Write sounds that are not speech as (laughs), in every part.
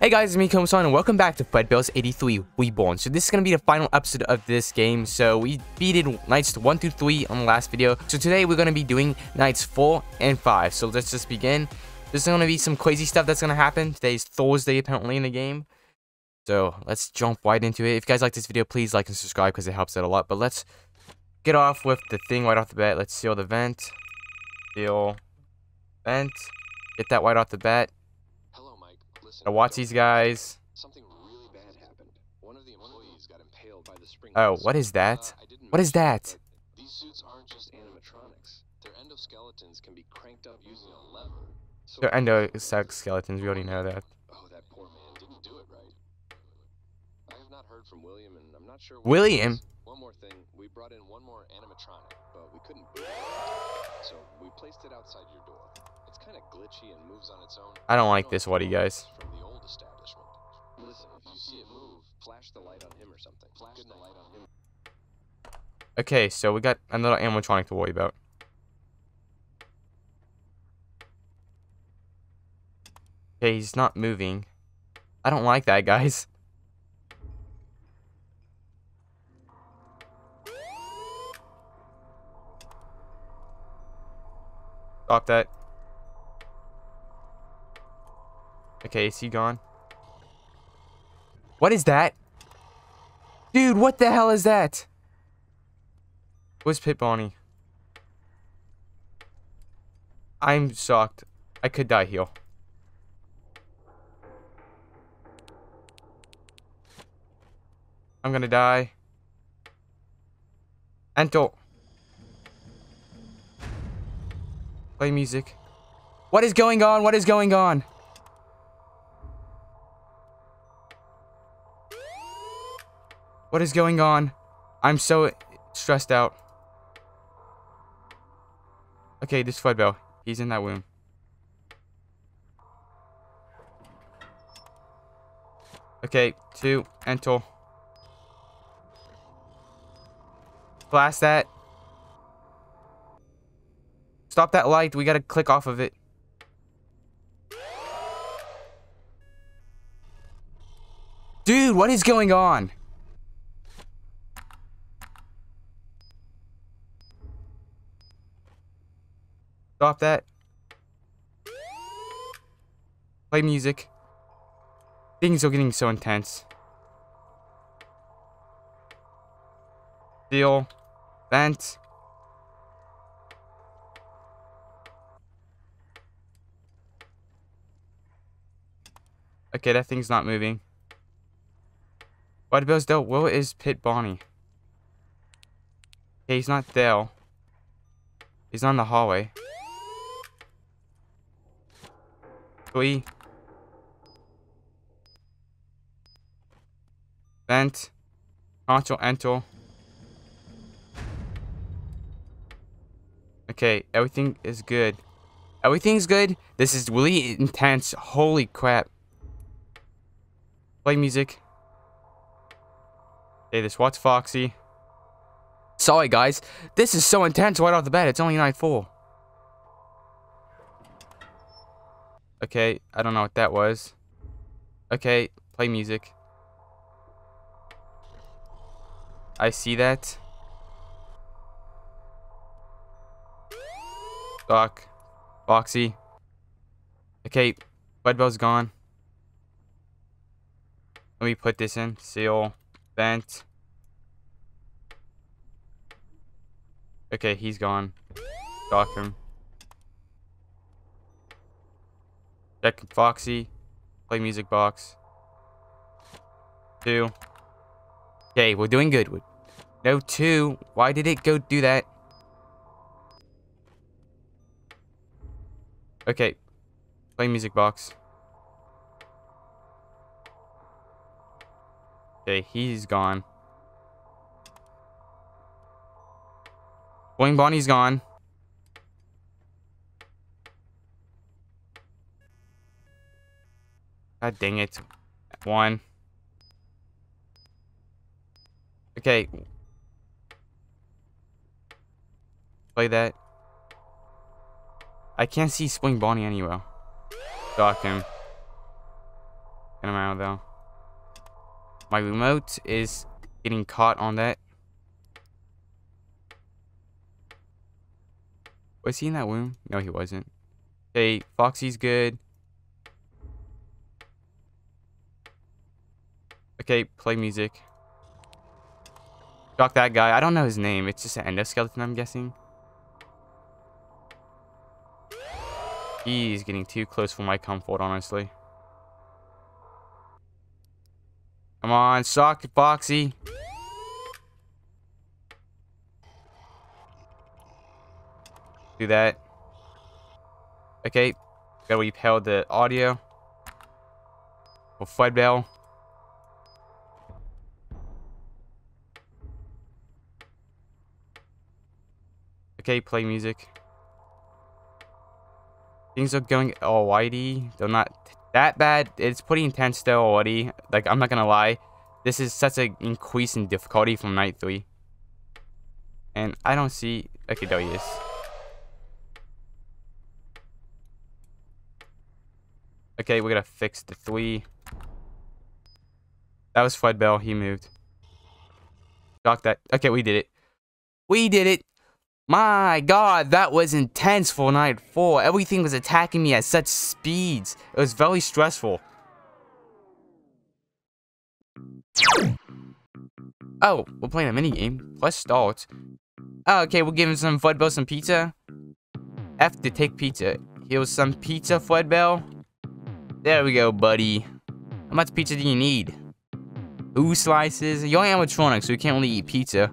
Hey guys, it's me, Komasan, and welcome back to Fredbear's 83 Reborn. So this is going to be the final episode of this game. So we beat nights 1 through 3 on the last video. So today we're going to be doing nights 4 and 5. So let's just begin. There's going to be some crazy stuff that's going to happen. Today's Thursday apparently in the game. So let's jump right into it. If you guys like this video, please like and subscribe because it helps out a lot. But let's get off with the thing right off the bat. Let's seal the vent. Seal vent. Get that right off the bat. Now watch these guys. Something really bad happened. One of the employees got impaled by the spring. Oh, what is that? Uh, What is that? These suits aren't just animatronics. Their endoskeletons can be cranked up using a lever. So They're endoskeletons. We already know that. Oh, that poor man didn't do it right. I have not heard from William, and I'm not sure. William? One more thing. We brought in one more animatronic, but we couldn't boot it. So we placed it outside your door. Kind of glitchy and moves on its own. I don't like this, if what do you guys? From the old establishment. Listen, if you see it move, flash the light on him or something. Flash the light on him. Okay, so we got another animatronic to worry about. Okay, he's not moving. I don't like that, guys. Stop that. Okay, is he gone? What is that? Dude, what the hell is that? Where's Pit Bonnie? I'm shocked. I could die here. I'm gonna die. Ento. Play music. What is going on? What is going on? What is going on? I'm so stressed out. Okay, this Fredbear. He's in that room. Okay, two, enter. Blast that. Stop that light. We gotta click off of it. Dude, what is going on? Stop that. Play music. Things are getting so intense. Deal. Vent. Okay, that thing's not moving. What about Dell? Where is Pit Bonnie? Okay, he's not there. He's on the hallway. Three. Vent. Control enter. Okay, everything is good. Everything's good. This is really intense. Holy crap. Play music. Hey, this what's Foxy. Sorry guys, this is so intense right off the bat. It's only night four. Okay, I don't know what that was. Okay, play music. I see that. Doc. Foxy. Okay, Bell's gone. Let me put this in. Seal. Vent. Okay, he's gone. Dock him. Check Foxy. Play music box. Two. Okay, we're doing good. No two. Why did it go do that? Okay. Play music box. Okay, he's gone. Boing Bonnie's gone. God dang it. One. Okay. Play that. I can't see Spring Bonnie anywhere. Dock him. Get him out though. My remote is getting caught on that. Was he in that room? No, he wasn't. Okay, Foxy's good. Okay, play music. Shock that guy. I don't know his name. It's just an endoskeleton, I'm guessing. He's getting too close for my comfort, honestly. Come on, sock Foxy. Do that. Okay. Gotta repel the audio. For Fredbear. Okay, play music. Things are going alrighty. They're not that bad. It's pretty intense though already. Like, I'm not gonna lie. This is such an increase in difficulty from night 3. And I don't see... Okay, there he is. Okay, we're gonna fix the 3. That was Fredbear. He moved. Shock that. Okay, we did it. We did it. My god, that was intense for night 4. Everything was attacking me at such speeds. It was very stressful. Oh, we're playing a mini game. Let's start. Oh, okay, we're giving some Fredbear some pizza. F to take pizza. Here's some pizza, Fredbear. There we go, buddy. How much pizza do you need? Two slices? You're animatronic, so you can't really eat pizza.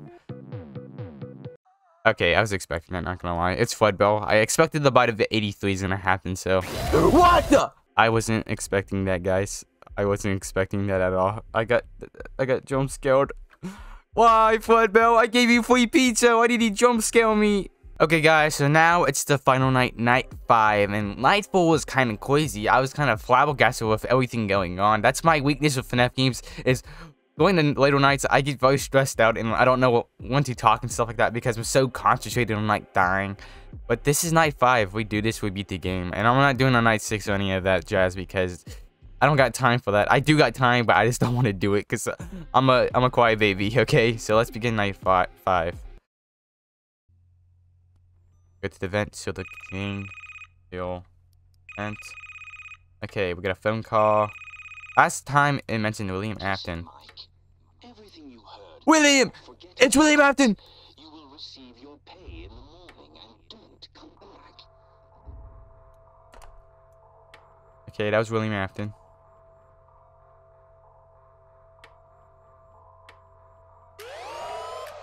Okay, I was expecting that, not gonna lie. It's Fredbear. I expected the bite of the 83 is gonna happen, so... What the? I wasn't expecting that, guys. I wasn't expecting that at all. I got... I got jump scared. Why, Fredbear? I gave you free pizza. Why did he jump scare me? Okay, guys, so now it's the final night, night 5, and night 4 was kind of crazy. I was kind of flabbergasted with everything going on. That's my weakness with FNAF games, is going to later nights, I get very stressed out and I don't know what, when to talk and stuff like that because I'm so concentrated on like dying. But this is night five. We do this, we beat the game. And I'm not doing a night six or any of that jazz because I don't got time for that. I do got time, but I just don't want to do it because I'm a I'm a quiet baby. (laughs) Okay, so let's begin night five. Five. Go to the vent, so the king, heal, vent. Okay, we got a phone call. Last time it mentioned William Afton. William! It's William Afton! You will receive your pay in the morning and don't come back. Okay, that was William Afton.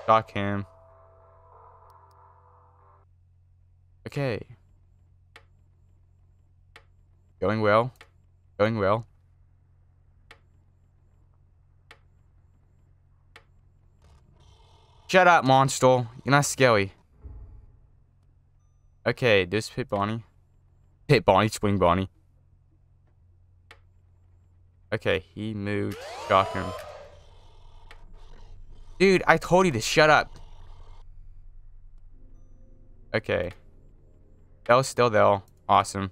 Shock him. Okay. Going well. Going well. Shut up, monster. You're not scary. Okay, this Pit Bonnie. Pit Bonnie, Spring Bonnie. Okay, he moved. Shock him. Dude, I told you to shut up. Okay. That was still there. Awesome.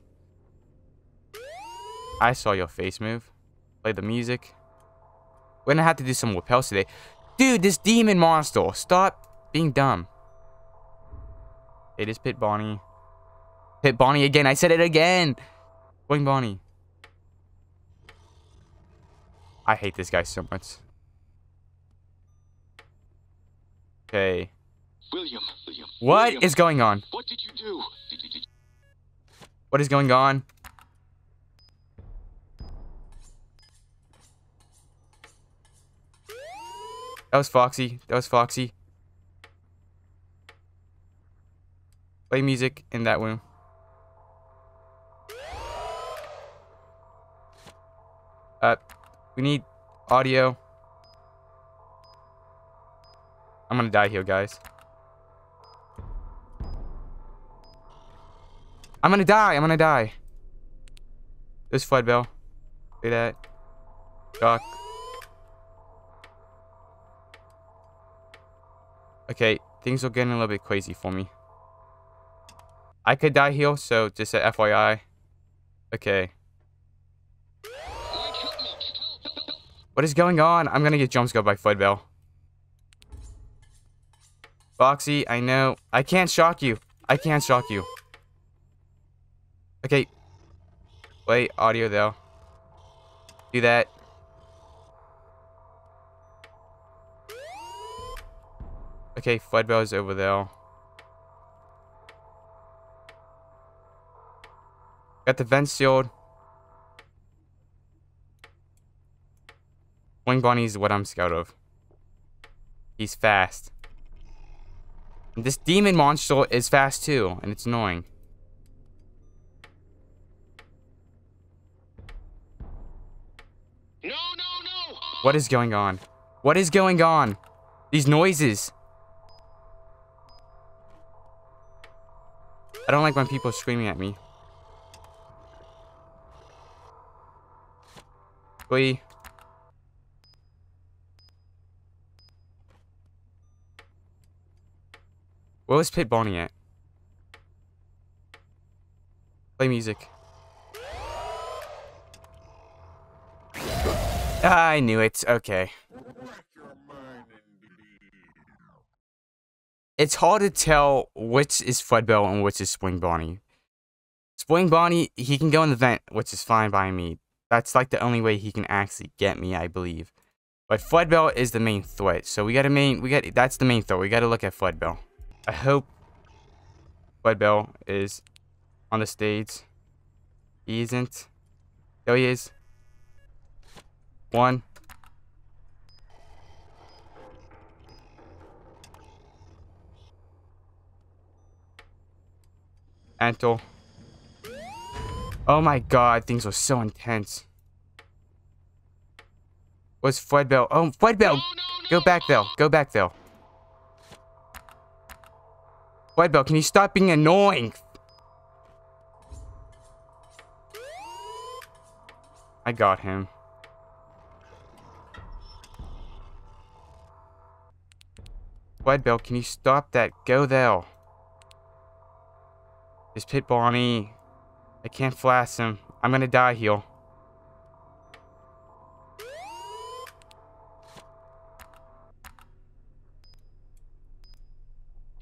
I saw your face move. Play the music. We're gonna have to do some repels today. Dude, this demon monster. Stop being dumb. It is Pit Bonnie. Pit Bonnie again. I said it again. Wing Bonnie. I hate this guy so much. Okay. William, William. What William, is going on? What did you do? Did, did, did... What is going on? That was Foxy. That was Foxy. Play music in that room. Uh, we need audio. I'm gonna die here, guys. I'm gonna die. I'm gonna die. This Fredbear. Do that. Doc. Okay, things are getting a little bit crazy for me. I could die here, so just a FYI. Okay. What is going on? I'm gonna get jump scared by Fudbell. Foxy, I know. I can't shock you. I can't shock you. Okay. Wait, audio though. Do that. Okay, Fudbell is over there. Got the vent sealed. Wing Bonnie is what I'm scared of. He's fast. And this demon monster is fast too, and it's annoying. No, no, no! What is going on? What is going on? These noises. I don't like when people are screaming at me. Wait. Where was Pit Bonnie at? Play music. Ah, I knew it. Okay. It's hard to tell which is Fudbell and which is Spring Bonnie. Spring Bonnie, he can go in the vent, which is fine by me. That's like the only way he can actually get me, I believe. But Fudbell is the main threat, so we gotta main, we got that's the main threat. We gotta look at Fudbell. I hope Fudbell is on the stage. He isn't. There he is. One. Anto. Oh my god, things are so intense. What's Fudbell? Oh, Fudbell! No, no, Go back, Bell. Go back, Bell. Fudbell, can you stop being annoying? I got him. Fudbell, can you stop that? Go there. This Pit Bonnie. I can't flash him. I'm gonna die here.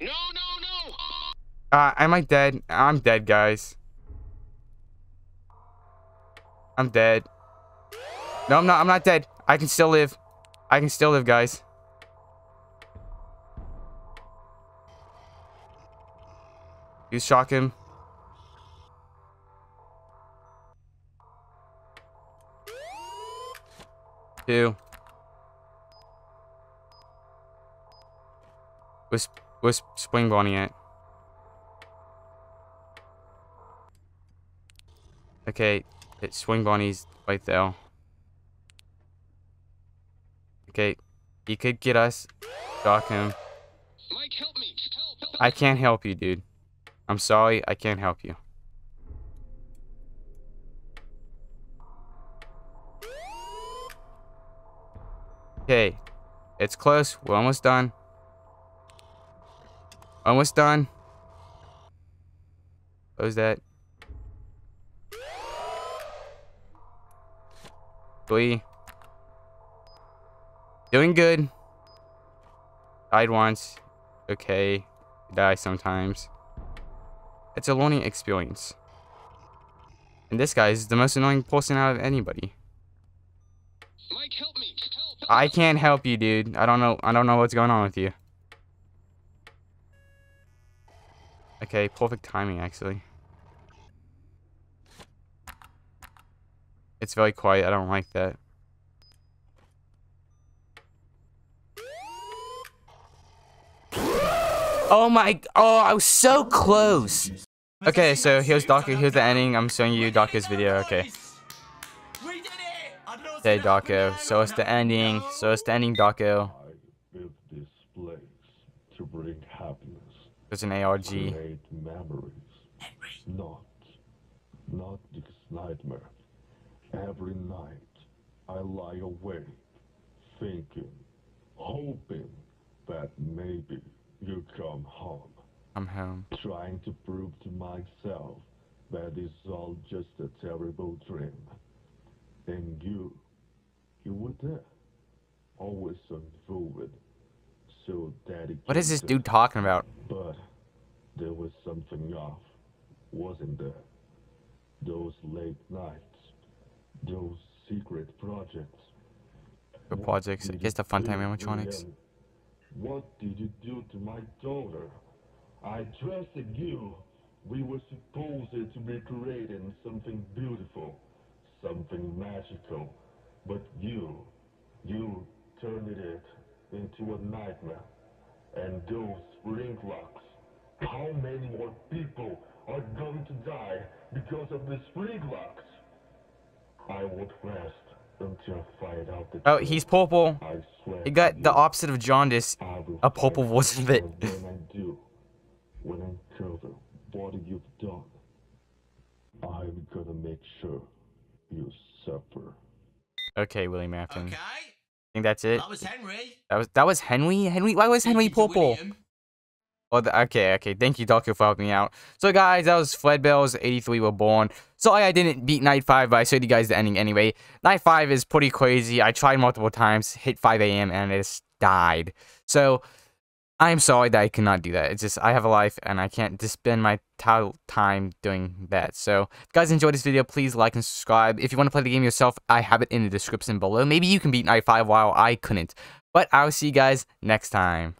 No, no, no! Uh, am I dead? I'm dead, guys. I'm dead. No, I'm not. I'm not dead. I can still live. I can still live, guys. You shock him. Two. Where's, where's Spring Bonnie at? Okay, it's Spring Bonnie's right there. Okay, he could get us. Shock him. Mike, help me! Help! help. I can't help you, dude. I'm sorry, I can't help you. Okay, it's close. We're almost done. Almost done. Close that. Three. Doing good. Died once. Okay. Die sometimes. It's a learning experience. And this guy is the most annoying person out of anybody. Mike, help me! Help! help. I can't help you, dude. I don't know. I don't know what's going on with you. Okay, perfect timing, actually. It's very quiet. I don't like that. Oh my! Oh, I was so close. Okay, so here's Docker. Here's the ending. I'm showing you Docker's video. Okay. Okay, Daco. So it's the ending. So it's the ending, Daco. I built this place to bring happiness, There's an ARG. create memories. Not, not this nightmare. Every night I lie awake, thinking, hoping that maybe you come home. I'm home. Trying to prove to myself that it's all just a terrible dream. And you, you were there. Always so fluid. So dedicated. What is this dude talking about? But there was something off, wasn't there? Those late nights, those secret projects. What projects, I guess the fun time animatronics. What did you do to my daughter? I trusted you. We were supposed to be creating something beautiful, something magical. But you, you turned it into a nightmare. And those spring locks. How many more people are going to die because of the spring locks? I won't rest until I find out the Oh, he's purple. I swear He got the opposite of jaundice. A purple fight wasn't it? When I do, when I uncover what you've done, I'm gonna make sure you suffer. Okay, William Afton. Okay, I think that's it. that was Henry. That was that was Henry. Henry, why was Henry Thank you to purple? William. Oh, the, okay, okay. Thank you, Doku, for helping me out. So, guys, that was Fredbear's. 83 Reborn. Sorry I didn't beat Night 5, but I showed you guys the ending anyway. Night 5 is pretty crazy. I tried multiple times, hit 5 a.m., and it just died. So, I'm sorry that I cannot do that. It's just, I have a life, and I can't just spend my ti- time doing that. So, if guys enjoyed this video, please like and subscribe. If you want to play the game yourself, I have it in the description below. Maybe you can beat Night 5 while I couldn't. But I'll see you guys next time.